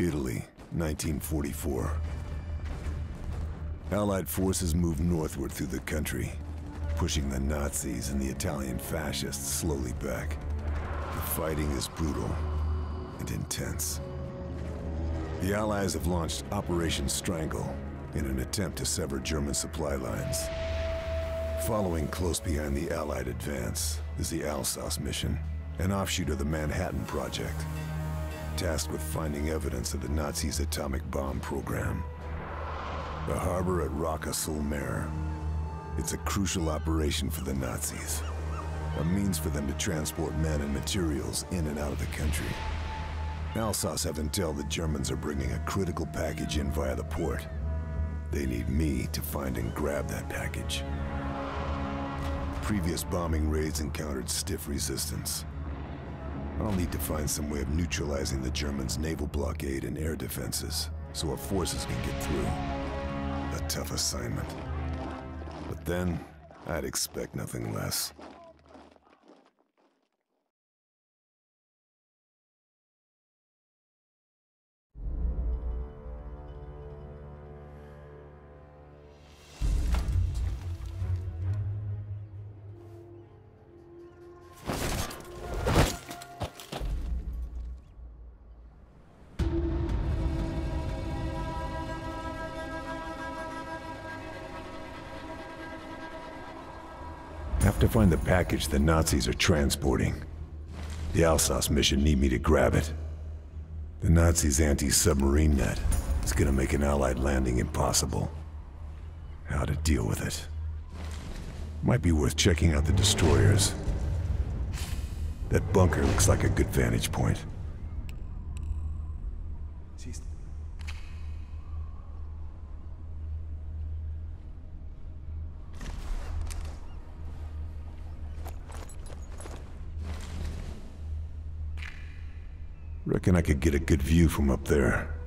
Italy, 1944. Allied forces moved northward through the country, pushing the Nazis and the Italian fascists slowly back. The fighting is brutal and intense. The Allies have launched Operation Strangle in an attempt to sever German supply lines. Following close behind the Allied advance is the Alsos mission, an offshoot of the Manhattan Project, tasked with finding evidence of the Nazis' atomic bomb program. The harbor at Rocca sul Mare. It's a crucial operation for the Nazis, a means for them to transport men and materials in and out of the country. Alsos have intel the Germans are bringing a critical package in via the port. They need me to find and grab that package. Previous bombing raids encountered stiff resistance. I'll need to find some way of neutralizing the Germans' naval blockade and air defenses, so our forces can get through. A tough assignment. But then, I'd expect nothing less. Find the package the Nazis are transporting. The Alsos mission need me to grab it. The Nazis' anti-submarine net is gonna make an Allied landing impossible. How to deal with it. Might be worth checking out the destroyers. That bunker looks like a good vantage point. Reckon I could get a good view from up there.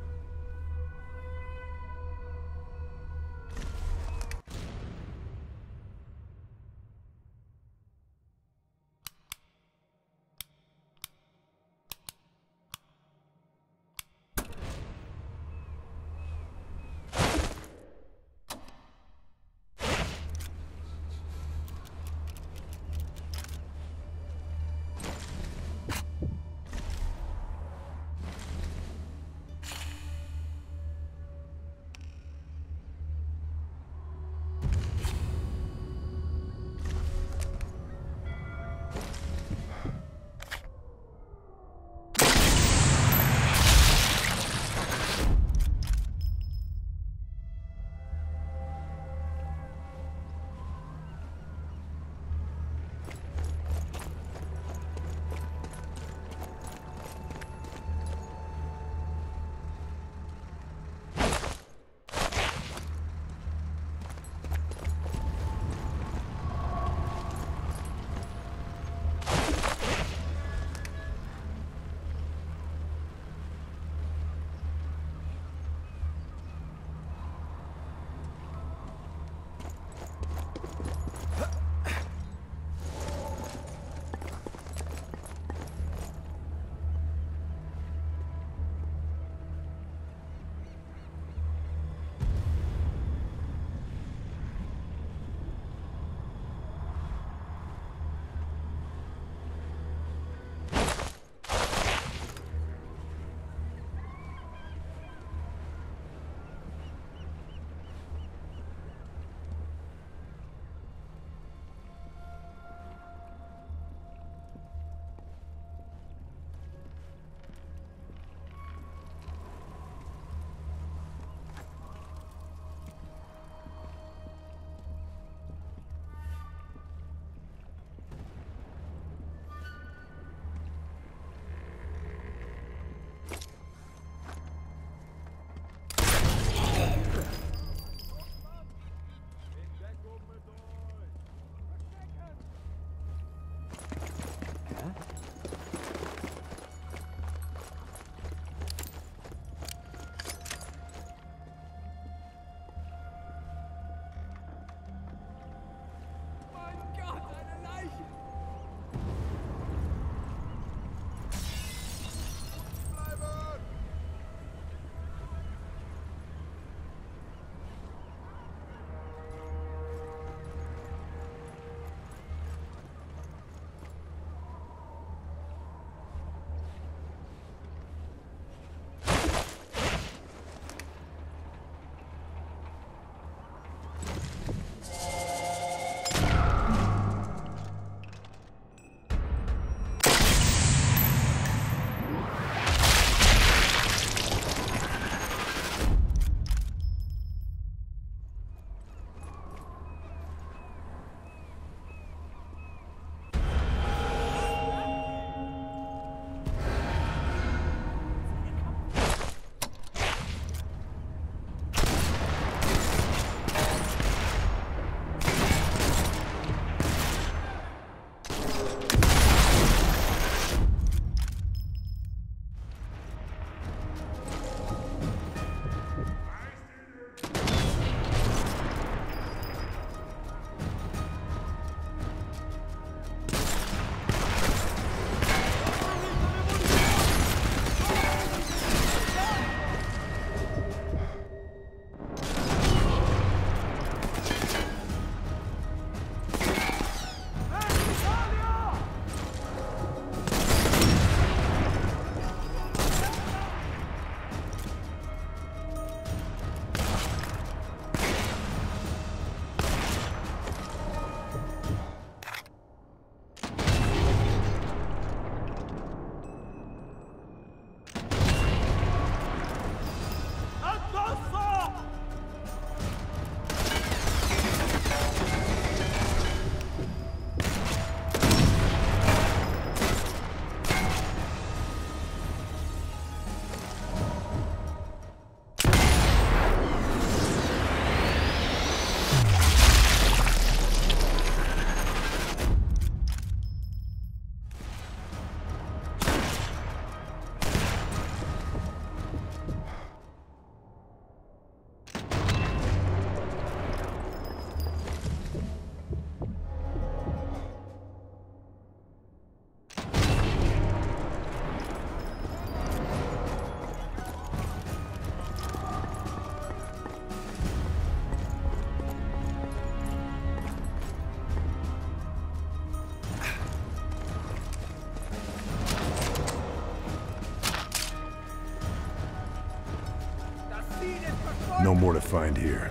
Find here.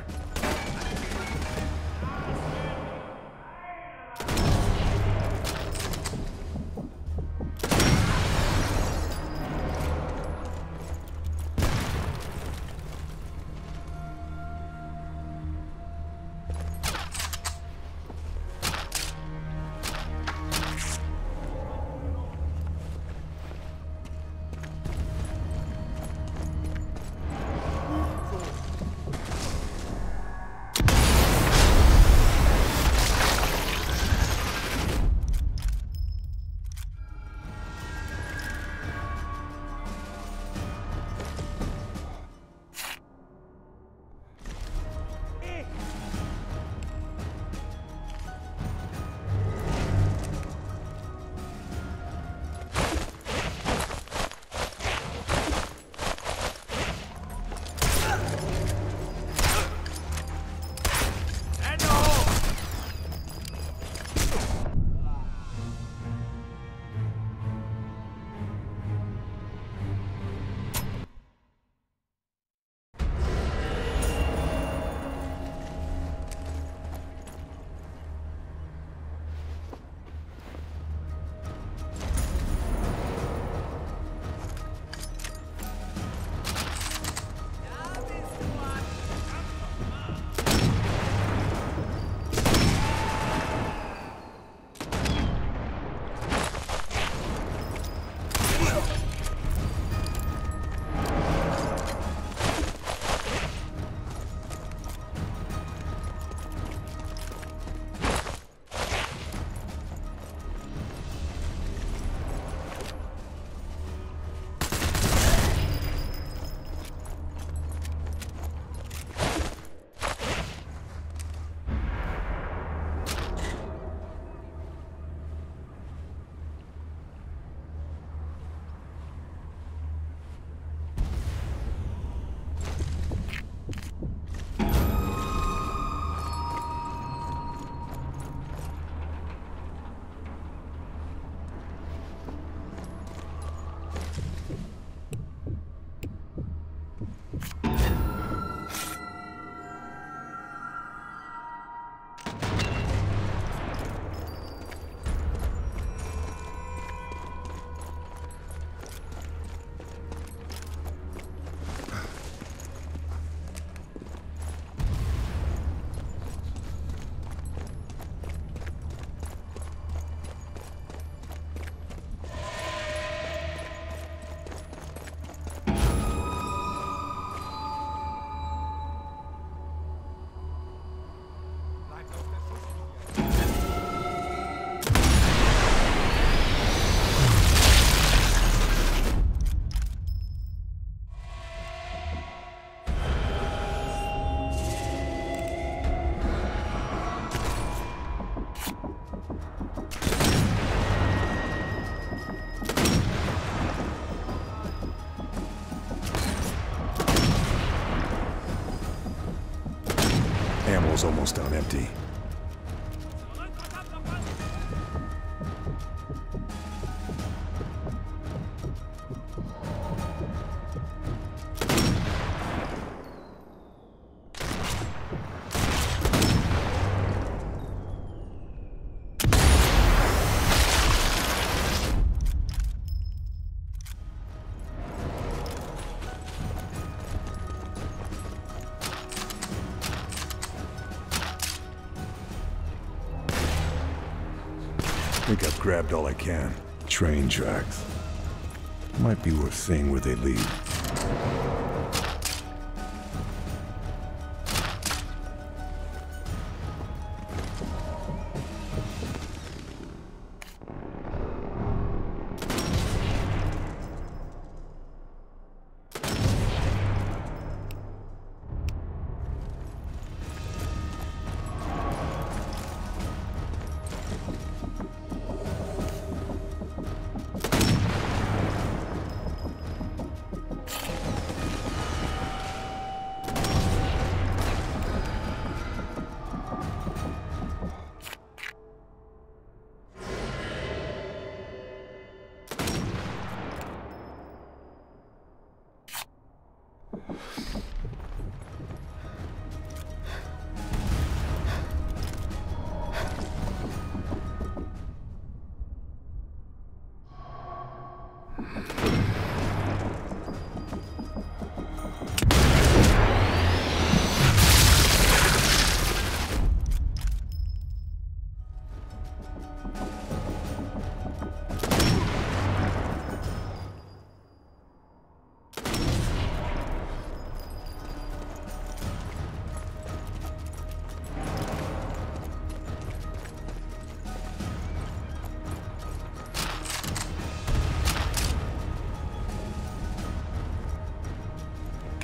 Ammo's almost on empty. All I can. Train tracks. Might be worth seeing where they lead.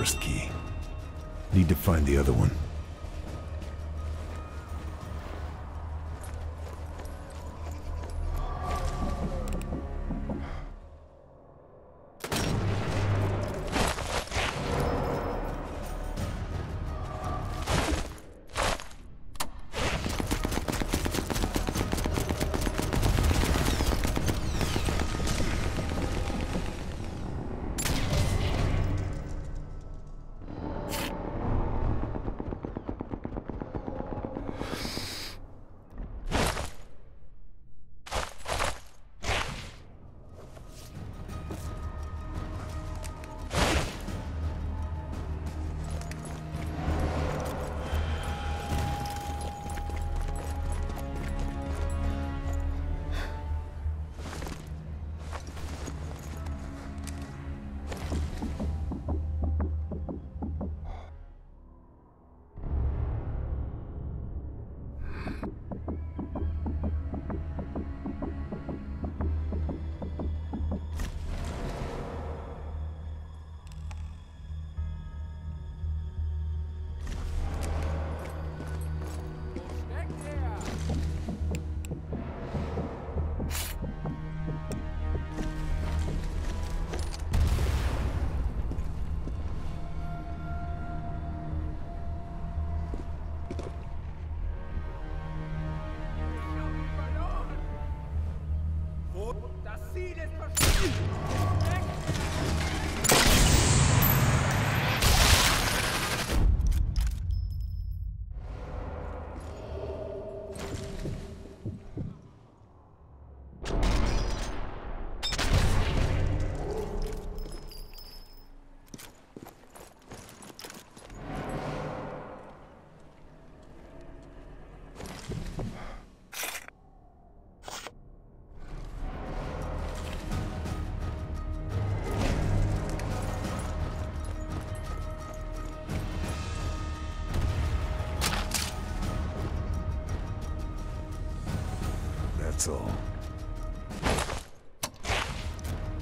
First key. Need to find the other one.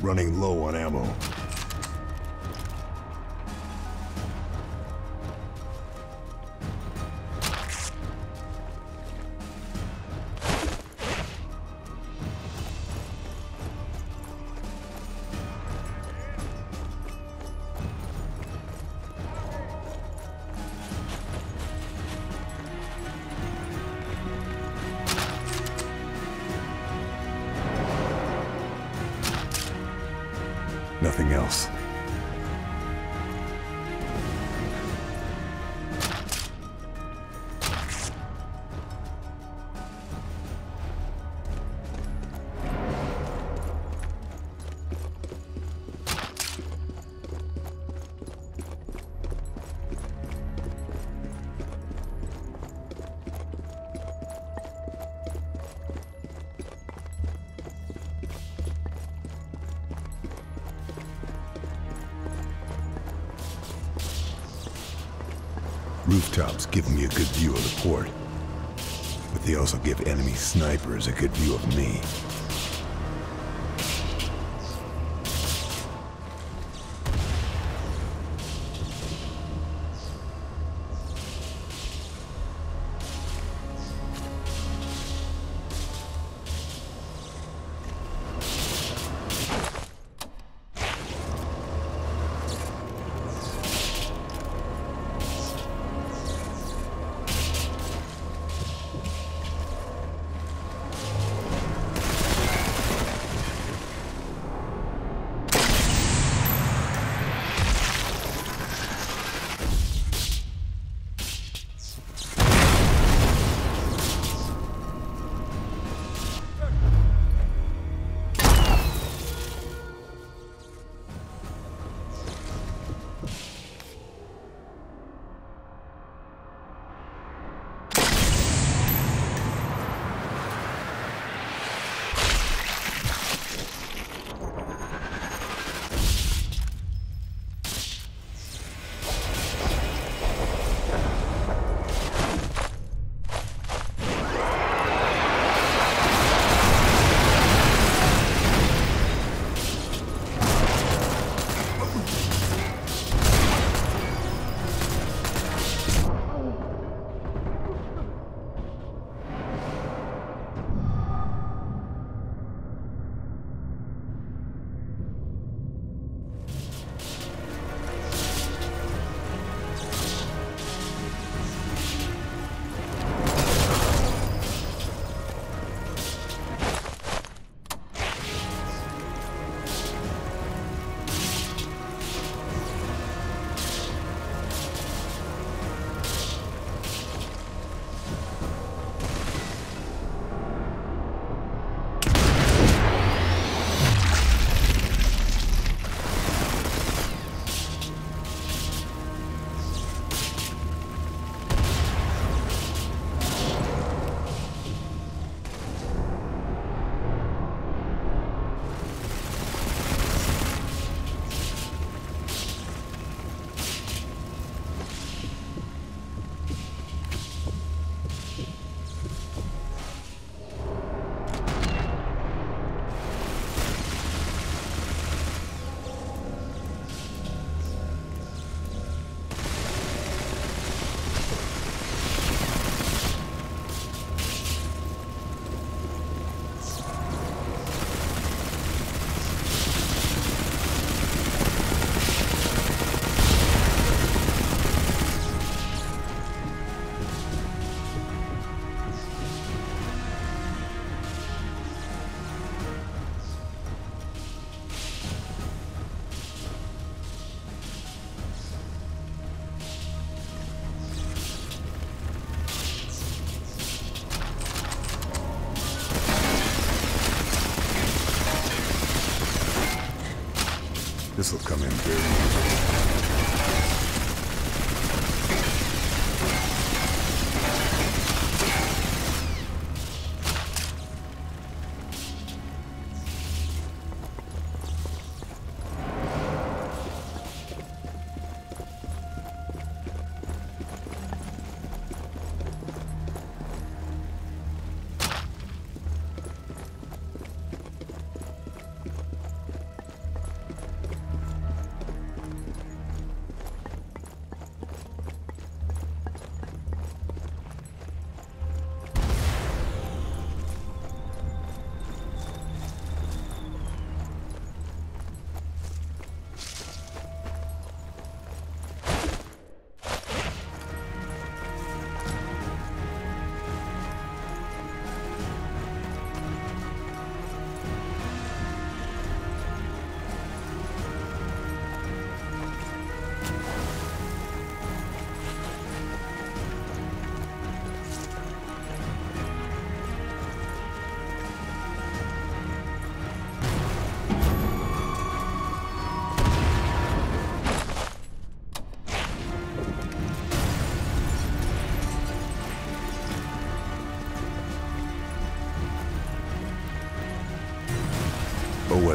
Running low on ammo. Else. Rooftops give me a good view of the port, but they also give enemy snipers a good view of me. This'll come in very easy.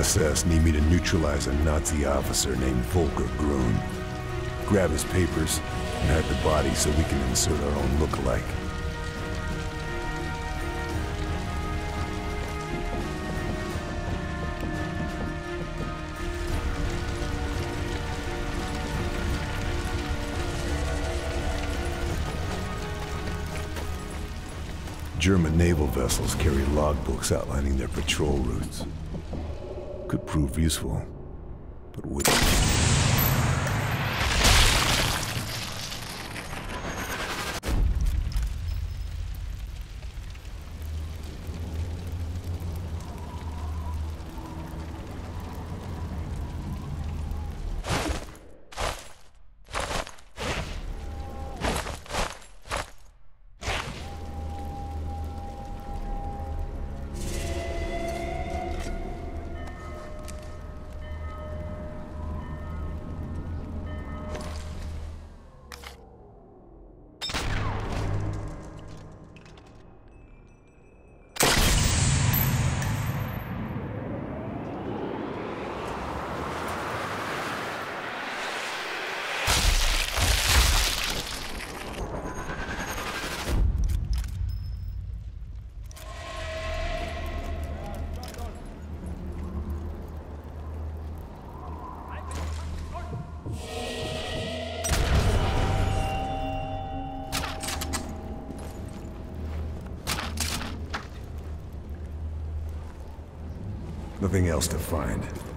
OSS need me to neutralize a Nazi officer named Volker Grun. Grab his papers, and hide the body so we can insert our own look-alike. German naval vessels carry logbooks outlining their patrol routes. Could prove useful, but would else to find.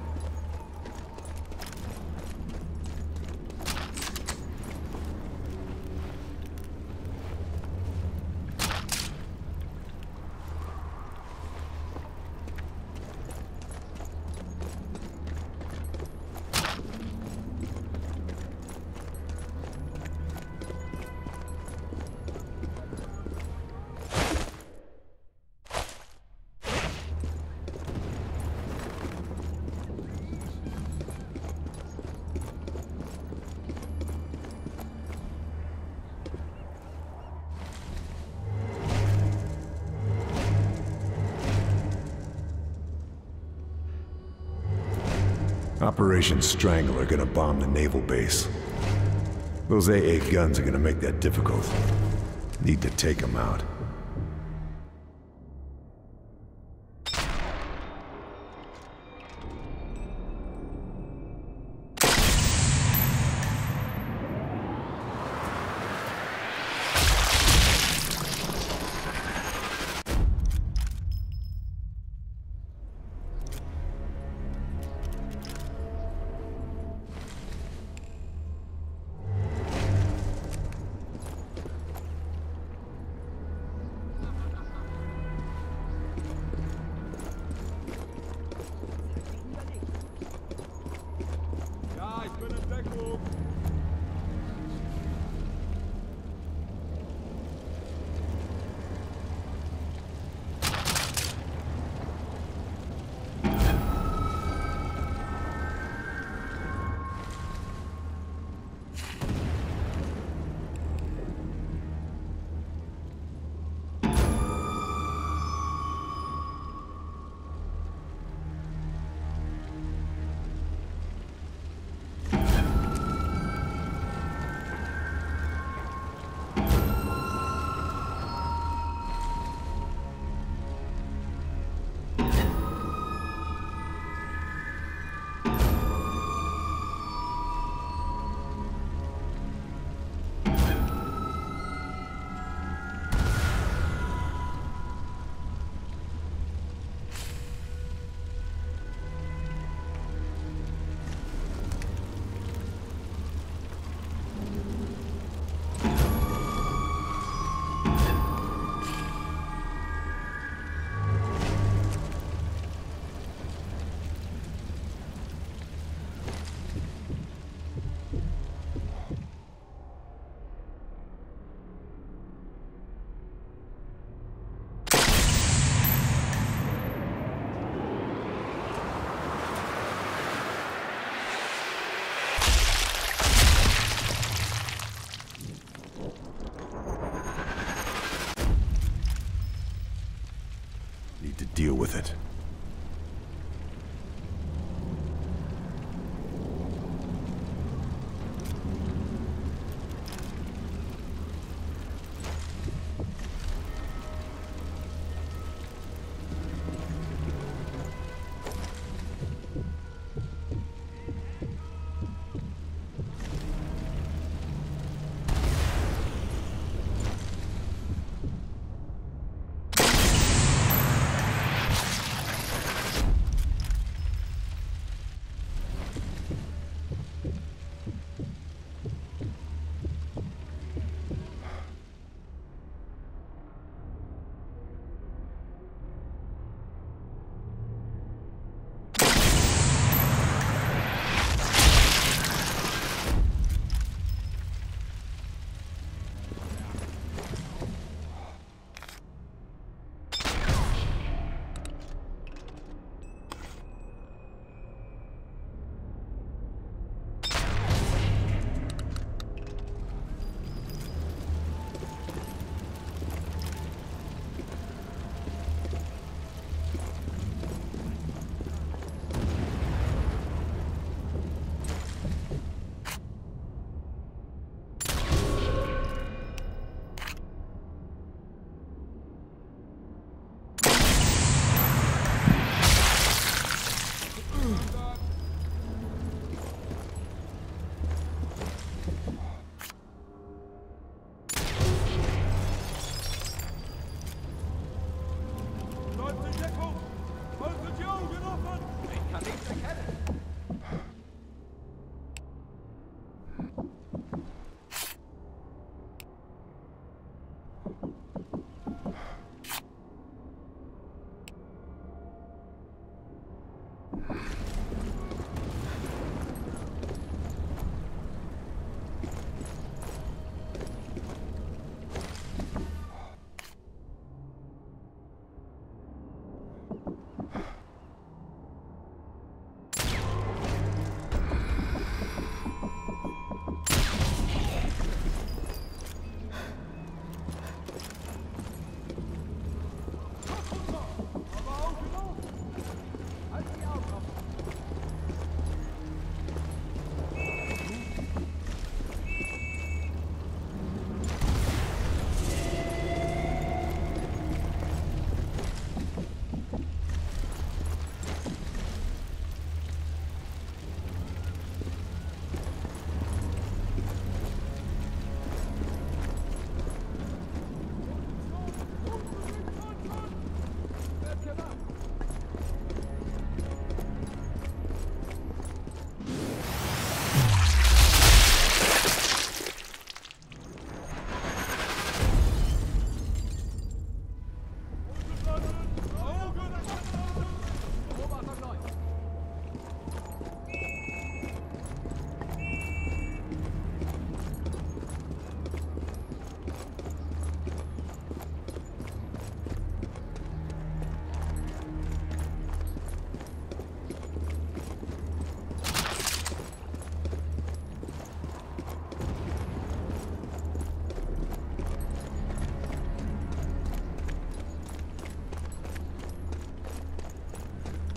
Operation Strangle are gonna bomb the naval base. Those AA guns are gonna make that difficult. Need to take them out.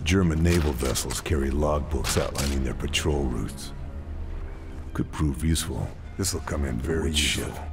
German naval vessels carry logbooks outlining their patrol routes. Could prove useful. This'll come in very useful.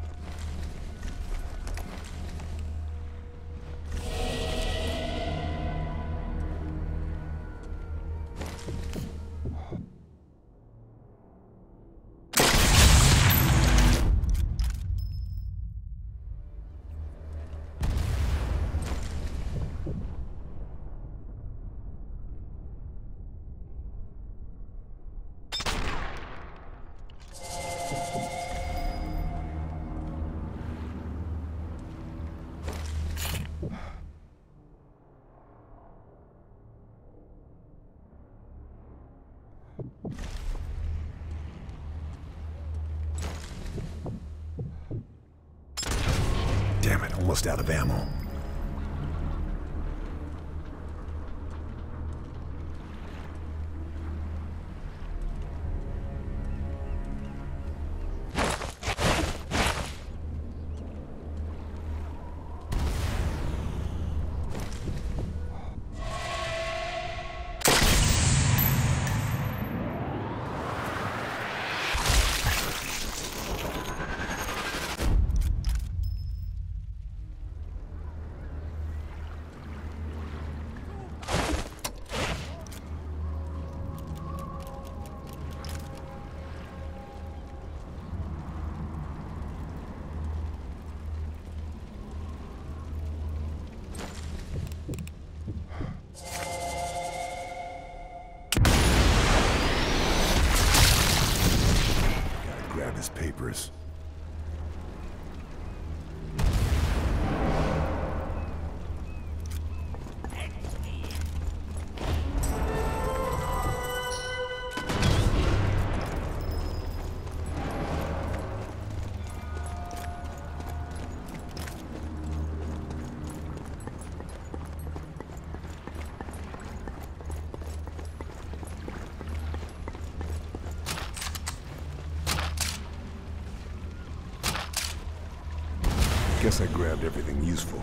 I grabbed everything useful.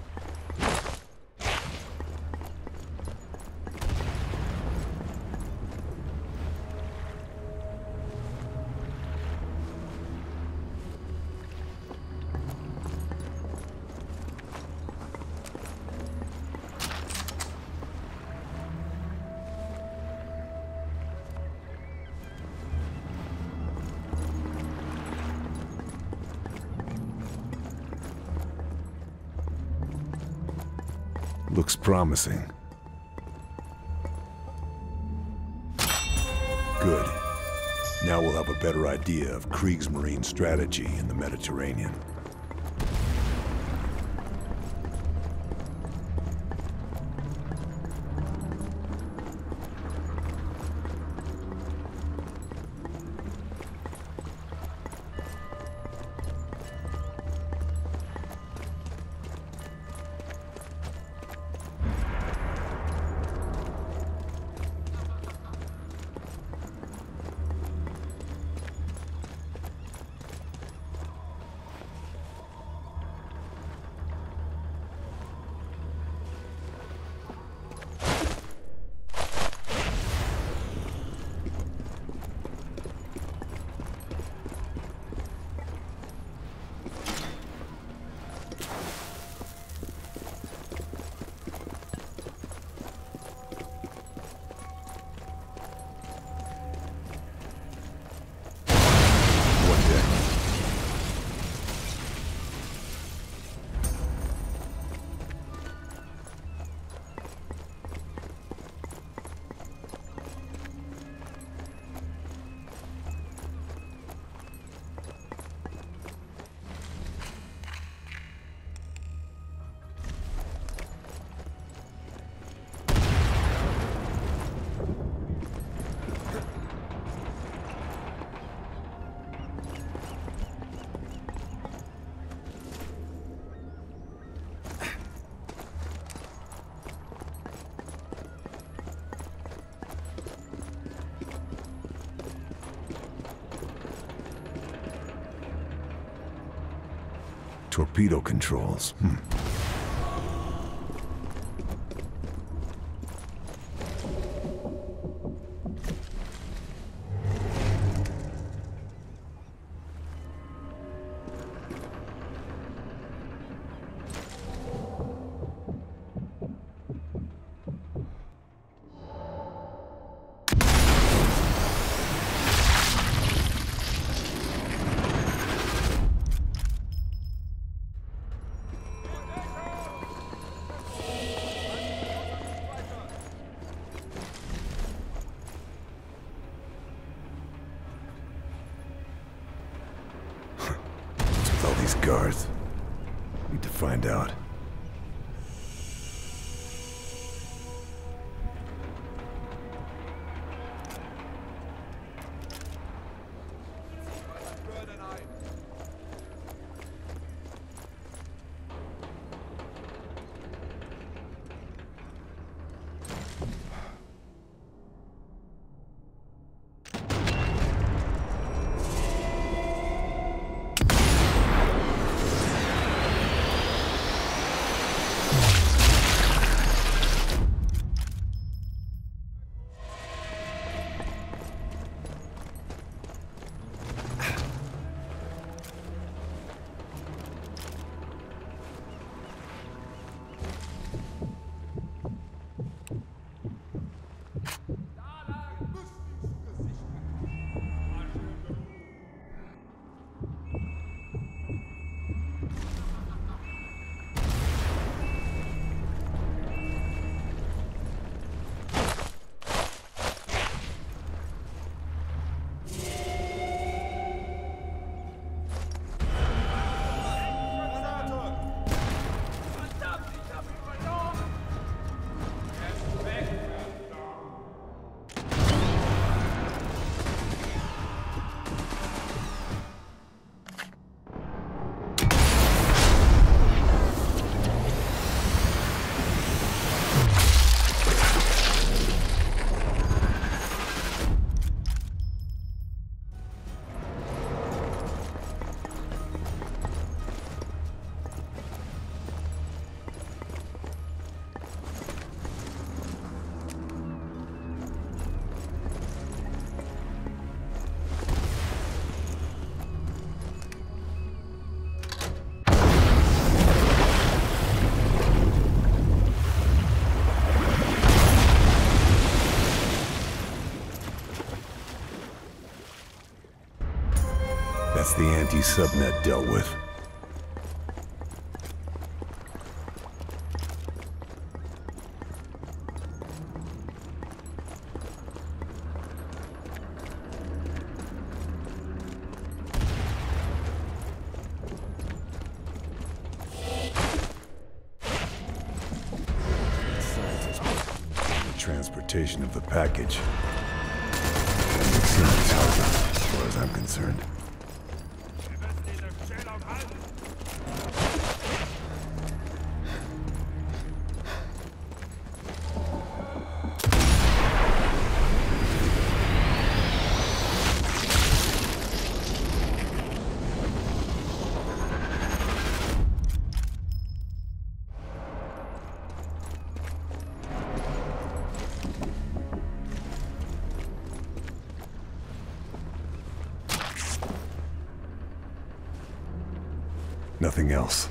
Looks promising. Good. Now we'll have a better idea of Kriegsmarine strategy in the Mediterranean. Torpedo controls. Hmm. With the anti-subnet dealt with. Nothing else.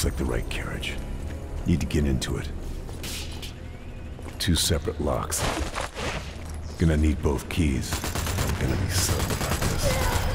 Looks like the right carriage. Need to get into it. two separate locks. Gonna need both keys. I'm gonna be subtle about this.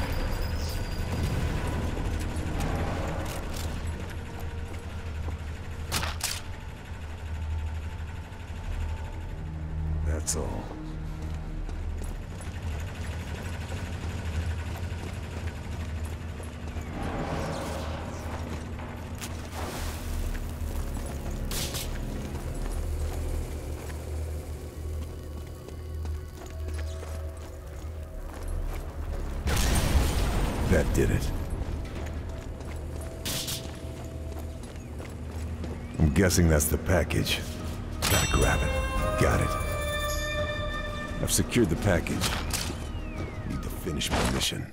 Guessing that's the package. Gotta grab it. Got it. I've secured the package. Need to finish my mission.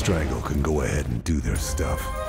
Strangle can go ahead and do their stuff.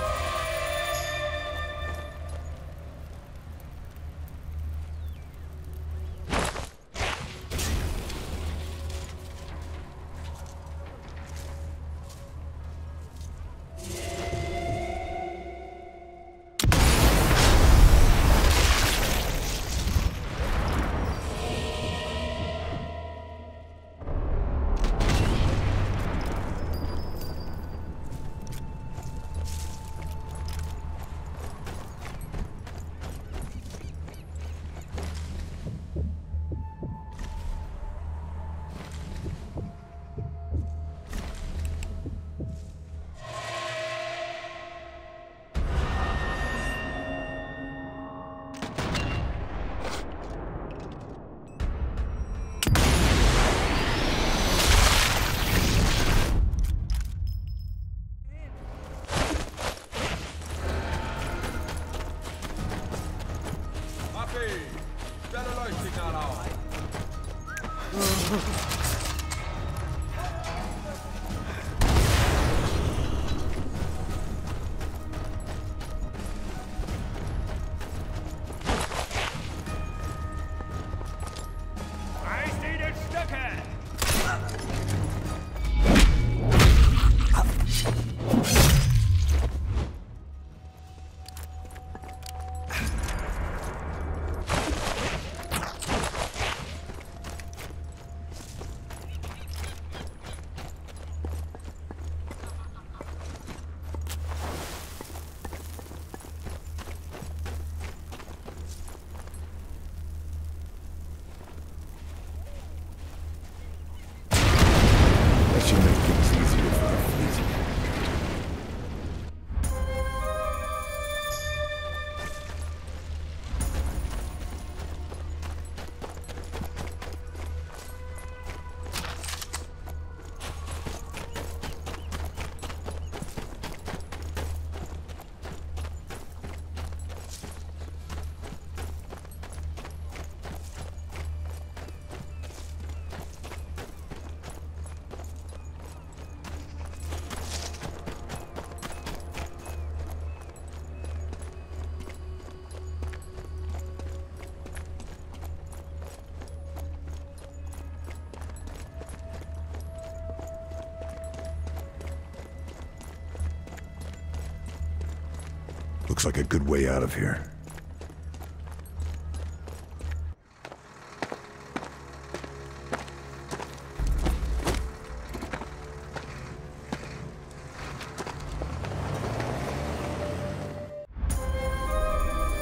Looks like a good way out of here.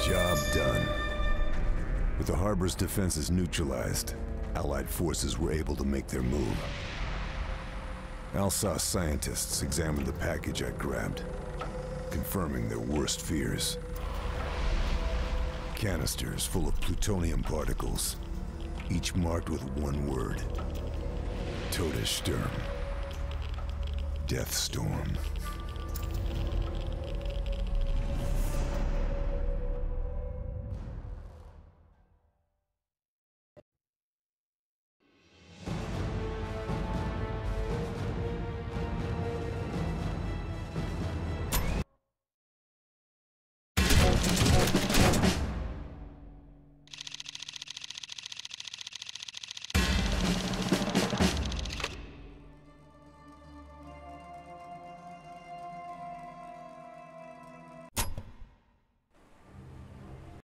Job done. With the harbor's defenses neutralized, Allied forces were able to make their move. Alsos scientists examined the package I grabbed confirming their worst fears. Canisters full of plutonium particles, each marked with one word. Todessturm. Death Storm.